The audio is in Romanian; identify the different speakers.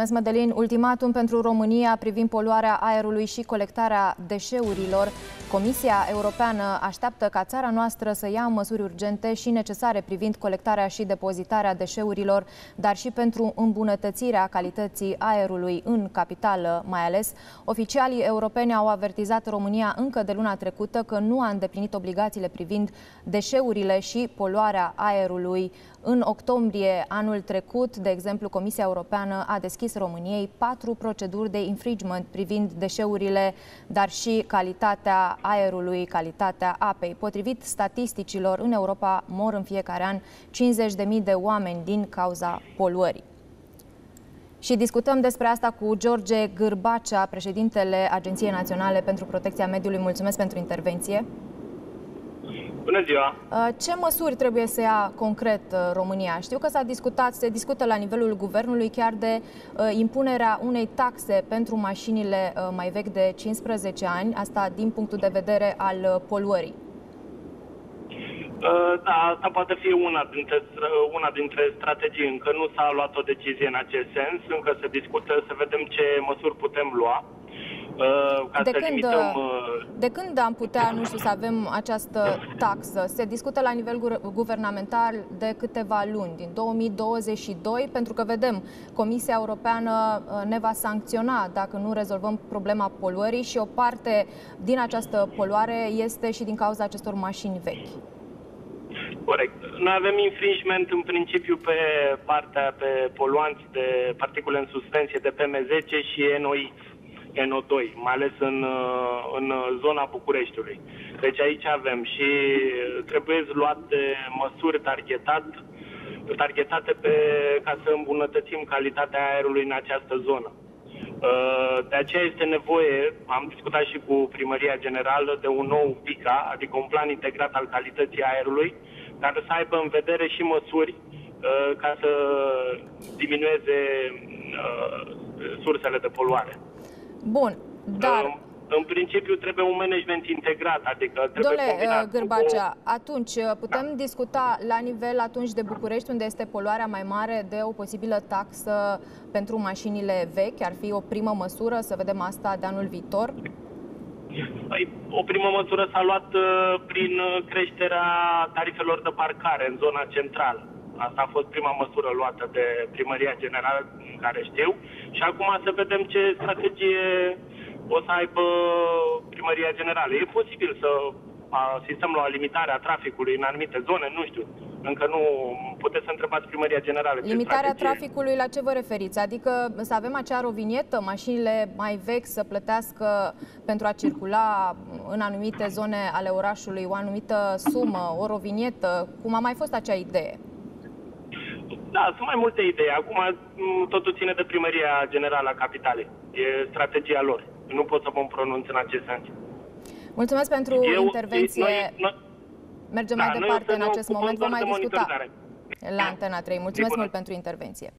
Speaker 1: Mulțumesc, Mădălin. Ultimatum pentru România privind poluarea aerului și colectarea deșeurilor. Comisia Europeană așteaptă ca țara noastră să ia măsuri urgente și necesare privind colectarea și depozitarea deșeurilor, dar și pentru îmbunătățirea calității aerului în capitală, mai ales. Oficialii europeni au avertizat România încă de luna trecută că nu a îndeplinit obligațiile privind deșeurile și poluarea aerului. În octombrie anul trecut, de exemplu, Comisia Europeană a deschis României patru proceduri de infringement privind deșeurile, dar și calitatea aerului, calitatea apei. Potrivit statisticilor, în Europa mor în fiecare an 50.000 de oameni din cauza poluării. Și discutăm despre asta cu George Gârbacea, președintele Agenției Naționale pentru Protecția Mediului. Mulțumesc pentru intervenție.
Speaker 2: Bună ziua!
Speaker 1: Uh, ce măsuri trebuie să ia concret uh, România? Știu că s-a discutat, se discută la nivelul guvernului chiar de uh, impunerea unei taxe pentru mașinile mai vechi de 15 ani, asta din punctul de vedere al poluării.
Speaker 2: Da, asta poate fi una dintre, una dintre strategii. Încă nu s-a luat o decizie în acest sens, încă se discută să vedem ce măsuri putem lua.
Speaker 1: Uh, ca de să când, limităm... Uh, de când am putea, nu știu, să avem această taxă? Se discută la nivel guvernamental de câteva luni, din 2022, pentru că vedem, Comisia Europeană uh, ne va sancționa dacă nu rezolvăm problema poluării și o parte din această poluare este și din cauza acestor mașini vechi.
Speaker 2: Corect. Noi avem infringement în principiu pe partea pe poluanți de particule în suspensie de PM10 și NOx. NO2, mai ales în, uh, în zona Bucureștiului. Deci aici avem și trebuie luate măsuri targetat, targetate pe, ca să îmbunătățim calitatea aerului în această zonă. Uh, de aceea este nevoie, am discutat și cu Primăria Generală, de un nou PICA, adică un plan integrat al calității aerului, care să aibă în vedere și măsuri uh, ca să diminueze sursele de poluare.
Speaker 1: Bun, dar...
Speaker 2: În, în principiu trebuie un management integrat, adică trebuie
Speaker 1: Dole,
Speaker 2: combinat
Speaker 1: uh, Gârbacea, cu... atunci uh, putem da. discuta la nivel atunci de București, unde este poluarea mai mare, de o posibilă taxă pentru mașinile vechi? Ar fi o primă măsură, să vedem asta de anul viitor?
Speaker 2: Păi, o primă măsură s-a luat uh, prin creșterea tarifelor de parcare în zona centrală. Asta a fost prima măsură luată de Primăria Generală, în care știu. Și acum să vedem ce strategie o să aibă Primăria Generală. E posibil să asistăm la o limitare a traficului în anumite zone, nu știu. Încă nu puteți să întrebați Primăria Generală.
Speaker 1: Limitarea strategie. traficului, la ce vă referiți? Adică să avem acea rovinietă, mașinile mai vechi să plătească pentru a circula în anumite zone ale orașului o anumită sumă, o rovinietă, cum a mai fost acea idee?
Speaker 2: Da, sunt mai multe idei. Acum totul ține de primăria generală a capitalei. E strategia lor. Nu pot să mă pronunț în acest sens.
Speaker 1: Mulțumesc pentru Eu, intervenție. Noi, noi, Mergem da, mai departe în acest moment. Vom mai discuta la Antena 3. Mulțumesc mult pentru intervenție.